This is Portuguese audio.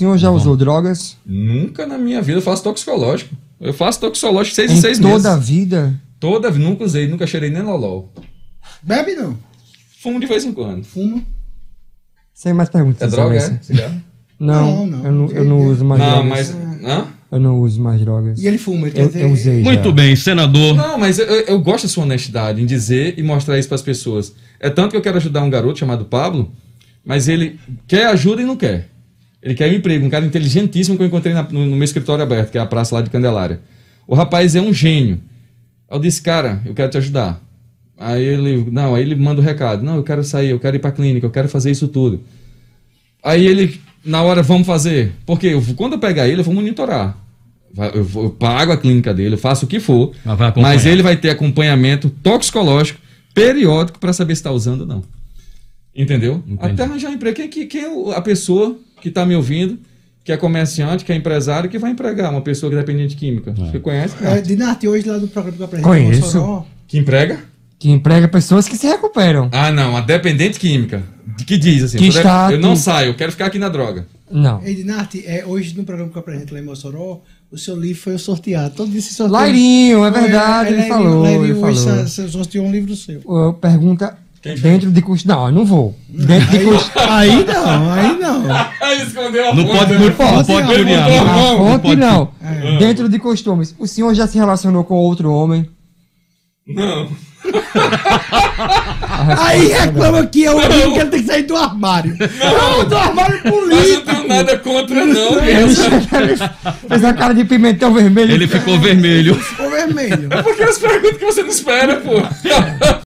senhor já usou drogas? Nunca na minha vida eu faço toxicológico. Eu faço toxicológico seis em Em seis toda meses. a vida? Toda, nunca usei, nunca cheirei nem lolol. Bebe não. Fumo de vez em quando. Fuma. Sem mais perguntas. É droga, é? Cigarro? Não, Não, não. Eu, não, eu não uso mais Não, drogas. mas. Hã? Eu não uso mais drogas. E ele fuma, ele Eu, dizer... eu usei Muito já. bem, senador. Não, mas eu, eu gosto da sua honestidade em dizer e mostrar isso para as pessoas. É tanto que eu quero ajudar um garoto chamado Pablo, mas ele quer ajuda e não quer. Ele quer um emprego, um cara inteligentíssimo que eu encontrei na- no, no meu escritório aberto, que é a praça lá de Candelária. O rapaz é um gênio. Eu disse, cara, eu quero te ajudar. Aí ele, não, aí ele manda o recado. Não, eu quero sair, eu quero ir para clínica, eu quero fazer isso tudo. Aí ele, na hora, vamos fazer. Porque eu, quando eu pegar ele, eu vou monitorar. Eu, vou- eu pago a clínica dele, eu faço o que for. Mas mas ele vai ter acompanhamento toxicológico periódico para saber se está usando ou não. Entendeu? Entendi. Até arranjar emprego. Quem, quem, quem é a pessoa que está me ouvindo, que é comerciante, que é empresário, que vai empregar uma pessoa que é dependente de química? Você conhece? É, Dinarte, hoje lá no programa que eu apresento Conheço. em Mossoró, Que emprega? Que emprega pessoas que se recuperam. Ah, não, a dependente química. Que diz assim, Que está eu não saio, eu quero ficar aqui na droga. Não. Ei, Dinarte, é, hoje no programa que eu apresento lá em Mossoró, o seu livro foi sorteado. Todo dia se sorteia. Lairinho, é verdade, ele Lairinho- falou, Lairinho ele hoje falou. sa- sorteou um livro seu. Eu- Pergunta Dentro de custo. Não, eu não vou. Dentro de custo. Aí não, aí não. Aí escondeu a Não fonte, pode, não, não Pode, pode não. curiar. Não, A não, pode- não. Dentro de costumes. O senhor já se relacionou com outro homem? Não. Aí reclama que é o amigo que ele tem que sair do armário. Não, do armário Mas eu político. não tenho nada contra, não. Ele Essa- fez a cara de pimentão vermelho. Ele ficou vermelho. Ficou vermelho. Porque as perguntas que você não espera, pô.